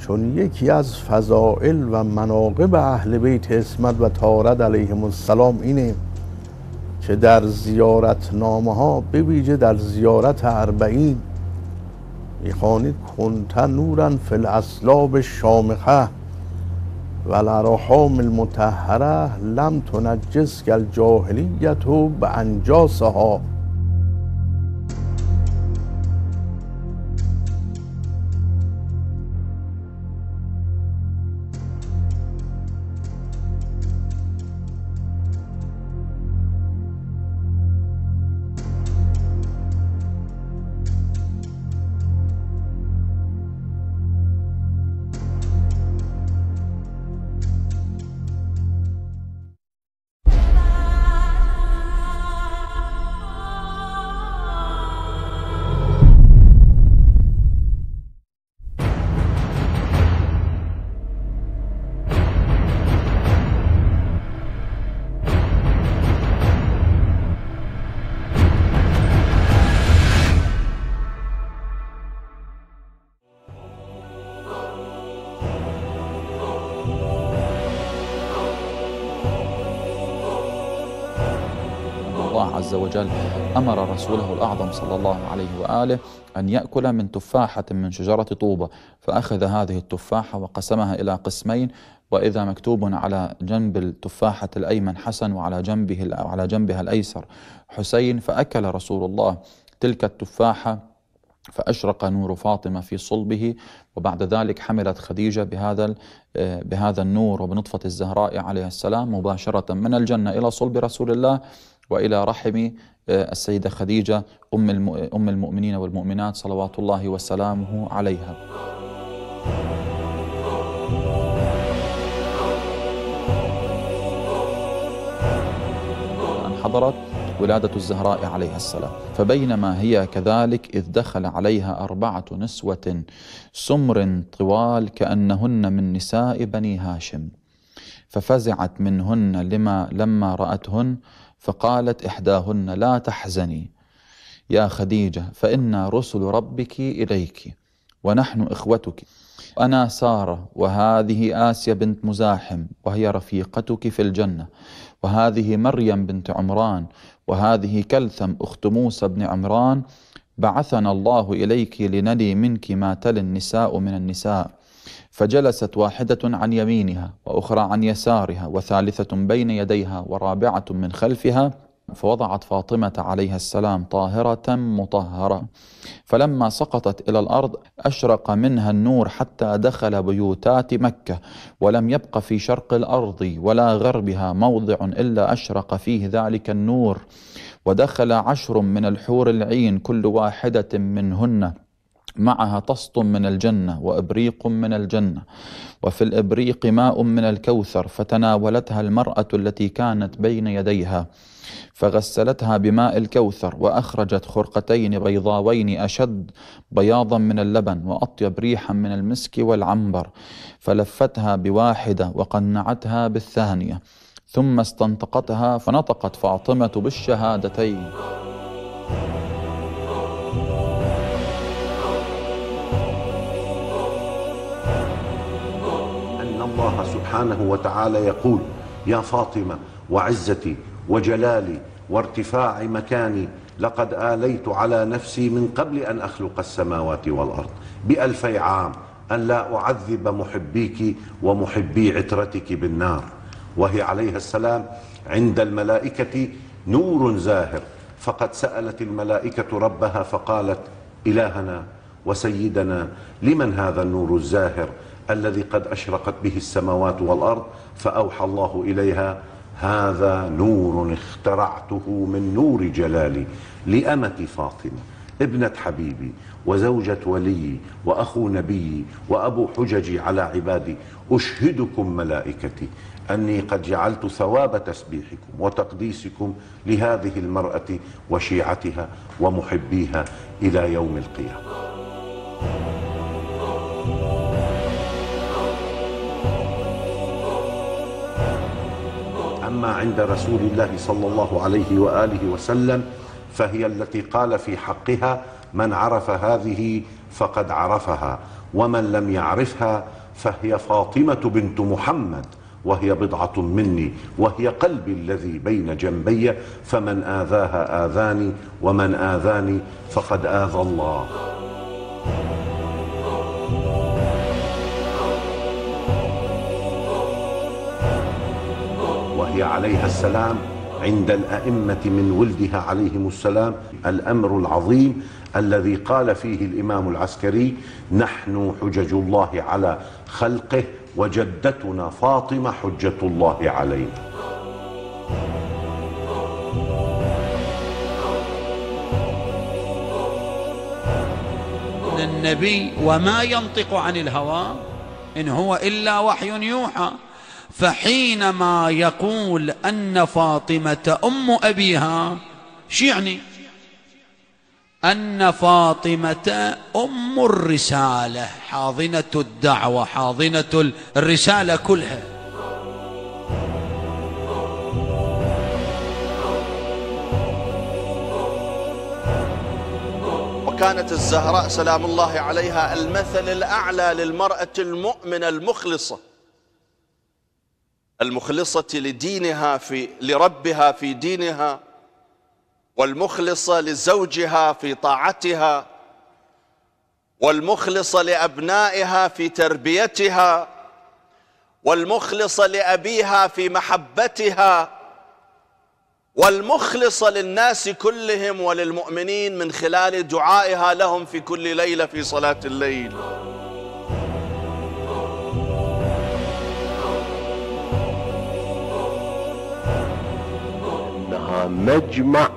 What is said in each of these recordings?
چون یکی از فضائل و مناقب اهل بیت اسمت و تارد علیهم السلام اینه که در زیارت نامه ها بویژه در زیارت اربعین می‌خوانید کنت نورا فی الاصلاب الشامخه و الارحام المطهره لم تنجسک الجاهلیه بانجاسها عز وجل أمر رسوله الأعظم صلى الله عليه وآله أن يأكل من تفاحة من شجرة طوبة فأخذ هذه التفاحة وقسمها إلى قسمين وإذا مكتوب على جنب التفاحة الأيمن حسن وعلى جنبه على جنبها الأيسر حسين فأكل رسول الله تلك التفاحة فأشرق نور فاطمة في صلبه وبعد ذلك حملت خديجة بهذا بهذا النور وبنطفة الزهراء عليه السلام مباشرة من الجنة إلى صلب رسول الله. وإلى رحم آه، السيدة خديجة أم أم المؤمنين والمؤمنات صلوات الله وسلامه عليها. حضرت ولادة الزهراء عليها السلام فبينما هي كذلك إذ دخل عليها أربعة نسوة سمر طوال كأنهن من نساء بني هاشم ففزعت منهن لما لما رأتهن فقالت إحداهن لا تحزني. يا خديجة فإنا رسل ربك إليك ونحن إخوتك. أنا سارة وهذه آسيا بنت مزاحم وهي رفيقتك في الجنة. وهذه مريم بنت عمران وهذه كلثم أخت موسى بن عمران. بعثنا الله إليك لنلي منك ما تلي النساء من النساء. فجلست واحدة عن يمينها وأخرى عن يسارها وثالثة بين يديها ورابعة من خلفها فوضعت فاطمة عليها السلام طاهرة مطهرة. فلما سقطت إلى الأرض أشرق منها النور حتى دخل بيوتات مكة ولم يبق في شرق الأرض ولا غربها موضع إلا أشرق فيه ذلك النور. ودخل عشر من الحور العين كل واحدة منهن. معها طسط من الجنة وإبريق من الجنة وفي الإبريق ماء من الكوثر فتناولتها المرأة التي كانت بين يديها فغسلتها بماء الكوثر وأخرجت خرقتين بيضاوين أشد بياضا من اللبن وأطيب ريحا من المسك والعنبر فلفتها بواحدة وقنعتها بالثانية ثم استنطقتها فنطقت فاطمة بالشهادتين. الله سبحانه وتعالى يقول يا فاطمة وعزتي وجلالي وارتفاع مكاني لقد آليت على نفسي من قبل أن أخلق السماوات والأرض بألفي عام أن لا أعذب محبيك ومحبي عترتك بالنار. وهي عليها السلام عند الملائكة نور زاهر فقد سألت الملائكة ربها فقالت إلهنا وسيدنا لمن هذا النور الزاهر؟ الذي قد أشرقت به السماوات والأرض فأوحى الله إليها هذا نور اخترعته من نور جلالي لأمة فاطمة ابنة حبيبي وزوجة ولي وأخو نبيي وأبو حججي على عبادي أشهدكم ملائكتي أني قد جعلت ثواب تسبيحكم وتقديسكم لهذه المرأة وشيعتها ومحبيها إلى يوم القيامة. أما عند رسول الله صلى الله عليه وآله وسلم فهي التي قال في حقها من عرف هذه فقد عرفها ومن لم يعرفها فهي فاطمة بنت محمد وهي بضعة مني وهي قلبي الذي بين جنبي فمن آذاها آذاني ومن آذاني فقد آذى الله. عليها السلام عند الأئمة من ولدها عليهم السلام الأمر العظيم الذي قال فيه الإمام العسكري نحن حجج الله على خلقه وجدتنا فاطمة حجة الله علينا. النبي وما ينطق عن الهوى إن هو إلا وحي يوحى. فحينما يقول أن فاطمة أم أبيها شو يعني؟ أن فاطمة أم الرسالة حاضنة الدعوة حاضنة الرسالة كلها. وكانت الزهراء سلام الله عليها المثل الأعلى للمرأة المؤمنة المخلصة. المخلصة لدينها في لربها في دينها والمخلصة لزوجها في طاعتها والمخلصة لأبنائها في تربيتها والمخلصة لأبيها في محبتها والمخلصة للناس كلهم وللمؤمنين من خلال دعائها لهم في كل ليلة في صلاة الليل. مجمع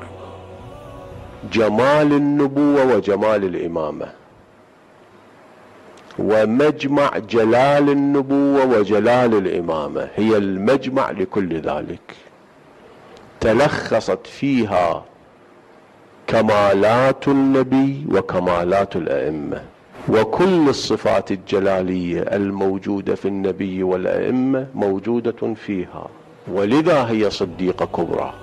جمال النبوة وجمال الإمامة. ومجمع جلال النبوة وجلال الإمامة. هي المجمع لكل ذلك. تلخصت فيها كمالات النبي وكمالات الأئمة. وكل الصفات الجلالية الموجودة في النبي والأئمة موجودة فيها. ولذا هي صديقة كبرى.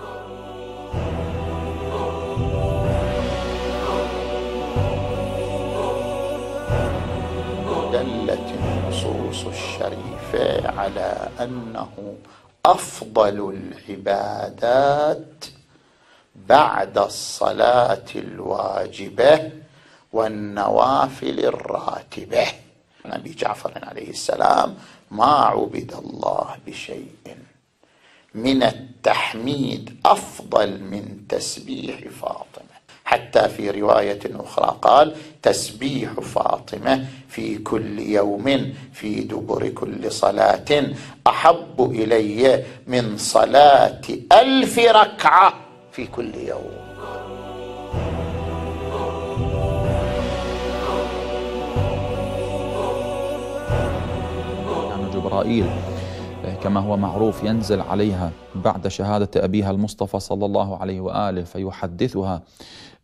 دلت النصوص الشريفة على أنه أفضل العبادات بعد الصلاة الواجبة والنوافل الراتبة. النبي جعفر عليه السلام ما عبد الله بشيء من التحميد أفضل من تسبيح فاطمة. حتى في رواية أخرى قال تسبيح فاطمة في كل يوم في دبر كل صلاة أحب إلي من صلاة ألف ركعة في كل يوم. جبرائيل كما هو معروف ينزل عليها بعد شهادة أبيها المصطفى صلى الله عليه وآله فيحدثها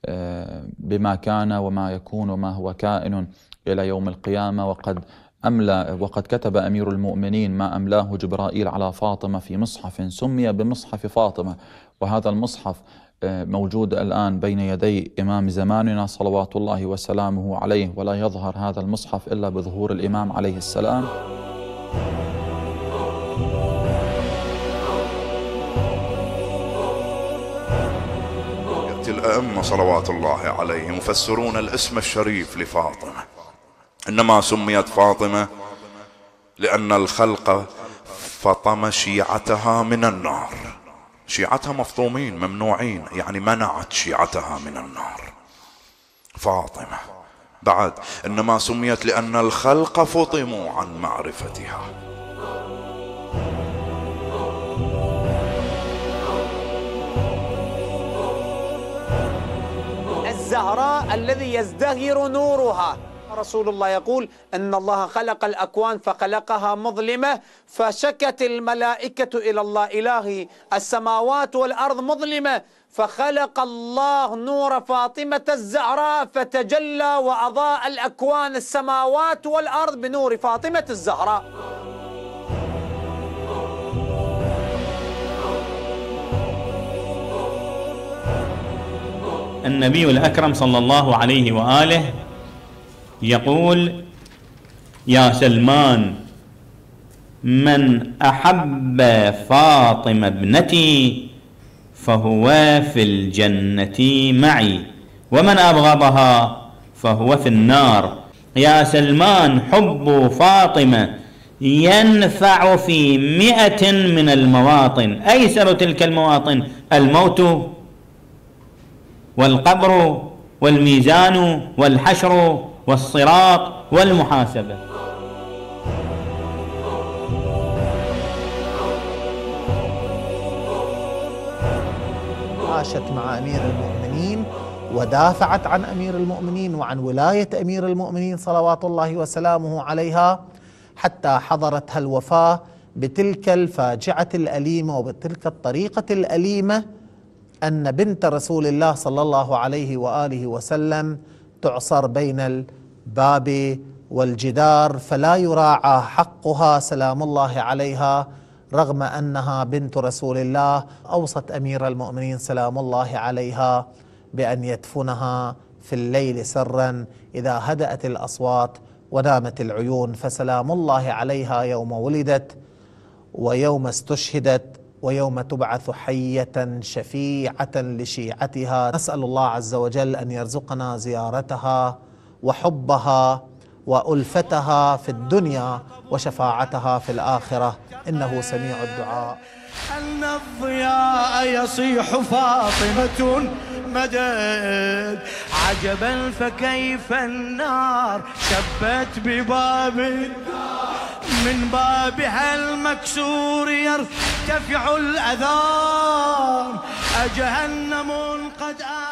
آه، بما كان وما يكون وما هو كائن إلى يوم القيامة. وقد أملى وقد كتب أمير المؤمنين ما أملاه جبرائيل على فاطمة في مصحف سمي بمصحف فاطمة. وهذا المصحف آه، موجود الآن بين يدي إمام زماننا صلوات الله وسلامه عليه ولا يظهر هذا المصحف إلا بظهور الإمام عليه السلام. الأئمة صلوات الله عليهم يفسرون الاسم الشريف لفاطمة. إنما سميت فاطمة لأن الخلق فطم شيعتها من النار. شيعتها مفطومين ممنوعين يعني منعت شيعتها من النار. فاطمة بعد إنما سميت لأن الخلق فطموا عن معرفتها. الزهراء الذي يزدهر نورها. رسول الله يقول إن الله خلق الأكوان فخلقها مظلمة فشكت الملائكة إلى الله. إلهي السماوات والأرض مظلمة فخلق الله نور فاطمة الزهراء فتجلى وأضاء الأكوان السماوات والأرض بنور فاطمة الزهراء. النبي الأكرم صلى الله عليه وآله يقول يا سلمان من أحب فاطمة ابنتي فهو في الجنة معي ومن أبغضها فهو في النار. يا سلمان حب فاطمة ينفع في مئة من المواطن. أيسر تلك المواطن؟ الموت. والقبر والميزان والحشر والصراط والمحاسبة. عاشت مع أمير المؤمنين ودافعت عن أمير المؤمنين وعن ولاية أمير المؤمنين صلوات الله وسلامه عليها حتى حضرتها الوفاة بتلك الفاجعة الأليمة وبتلك الطريقة الأليمة أن بنت رسول الله صلى الله عليه وآله وسلم تعصر بين الباب والجدار فلا يراعى حقها سلام الله عليها رغم أنها بنت رسول الله أوصت أمير المؤمنين سلام الله عليها بأن يدفنها في الليل سرا إذا هدأت الأصوات ونامت العيون فسلام الله عليها يوم ولدت ويوم استشهدت ويوم تبعث حية شفيعة لشيعتها. نسأل الله عز وجل أن يرزقنا زيارتها وحبها وألفتها في الدنيا وشفاعتها في الآخرة. إنه سميع الدعاء. ان الضياء يصيح فاطمة مدد عجبا فكيف النار شبت بباب من بابها المكسور يرتفع الأذان. أجهنم قد أح